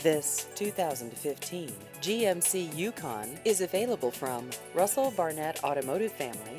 This 2015 GMC Yukon is available from Russell Barnett Automotive Family.